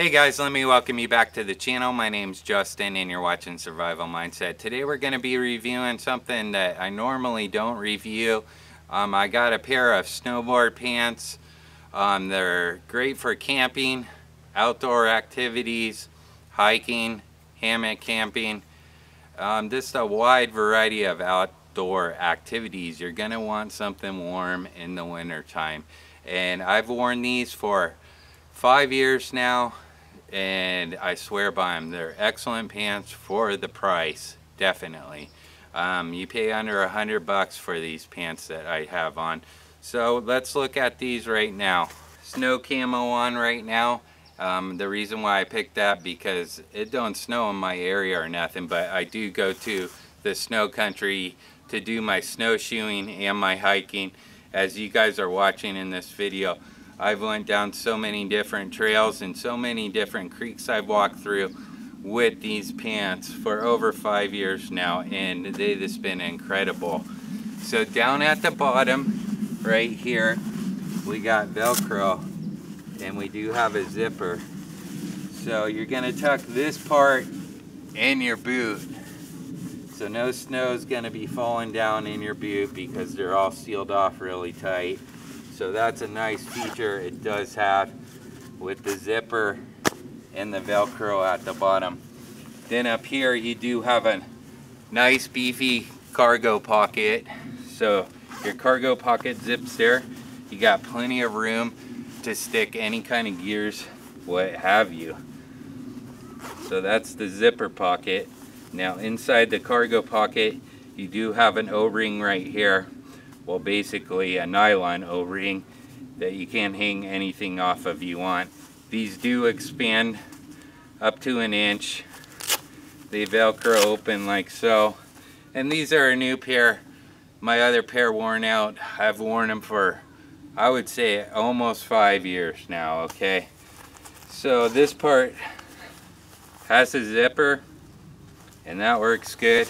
Hey guys, let me welcome you back to the channel. My name's Justin and you're watching Survival Mindset. Today we're going to be reviewing something that I normally don't review. Um, I got a pair of snowboard pants. Um, they're great for camping, outdoor activities, hiking, hammock camping. Um, just a wide variety of outdoor activities. You're going to want something warm in the winter time. And I've worn these for five years now and I swear by them. They're excellent pants for the price, definitely. Um, you pay under a hundred bucks for these pants that I have on. So let's look at these right now. Snow camo on right now. Um, the reason why I picked that because it don't snow in my area or nothing, but I do go to the snow country to do my snowshoeing and my hiking as you guys are watching in this video. I've went down so many different trails and so many different creeks I've walked through with these pants for over five years now and they've just been incredible. So down at the bottom right here we got velcro and we do have a zipper. So you're gonna tuck this part in your boot. So no snow is gonna be falling down in your boot because they're all sealed off really tight. So that's a nice feature it does have with the zipper and the Velcro at the bottom. Then up here you do have a nice beefy cargo pocket. So your cargo pocket zips there. You got plenty of room to stick any kind of gears, what have you. So that's the zipper pocket. Now inside the cargo pocket, you do have an O-ring right here well basically a nylon o-ring that you can't hang anything off of you want. These do expand up to an inch. They velcro open like so. And these are a new pair. My other pair worn out. I've worn them for I would say almost five years now okay? So this part has a zipper and that works good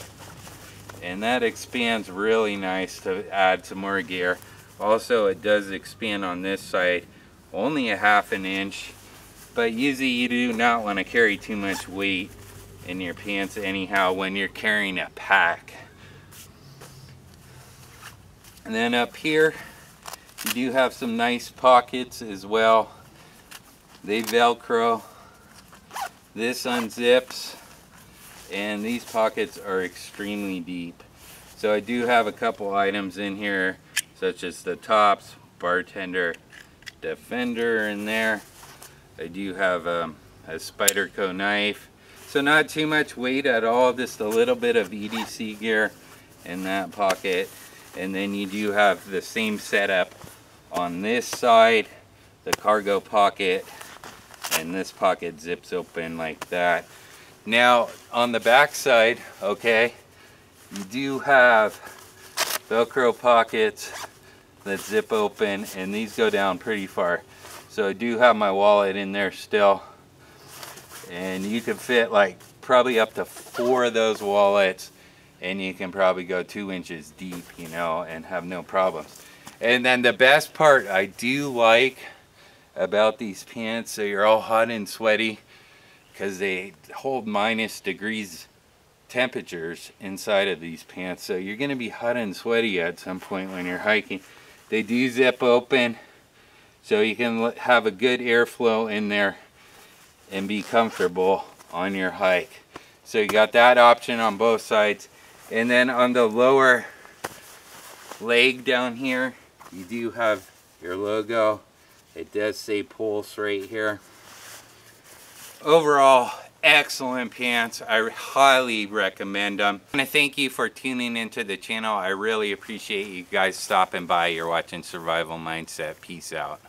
and that expands really nice to add some more gear. Also it does expand on this side only a half an inch. But usually you do not want to carry too much weight in your pants anyhow when you're carrying a pack. And then up here you do have some nice pockets as well. They velcro. This unzips and these pockets are extremely deep. So I do have a couple items in here such as the tops bartender defender in there. I do have um, a Spyderco knife. So not too much weight at all just a little bit of EDC gear in that pocket. And then you do have the same setup on this side the cargo pocket and this pocket zips open like that now on the back side, okay, you do have Velcro pockets that zip open and these go down pretty far. So I do have my wallet in there still. And you can fit like probably up to four of those wallets and you can probably go two inches deep, you know, and have no problems. And then the best part I do like about these pants, so you're all hot and sweaty, because they hold minus degrees temperatures inside of these pants. So you're going to be hot and sweaty at some point when you're hiking. They do zip open so you can have a good airflow in there and be comfortable on your hike. So you got that option on both sides. And then on the lower leg down here you do have your logo. It does say pulse right here overall excellent pants. I highly recommend them. And i thank you for tuning into the channel. I really appreciate you guys stopping by. You're watching survival mindset. Peace out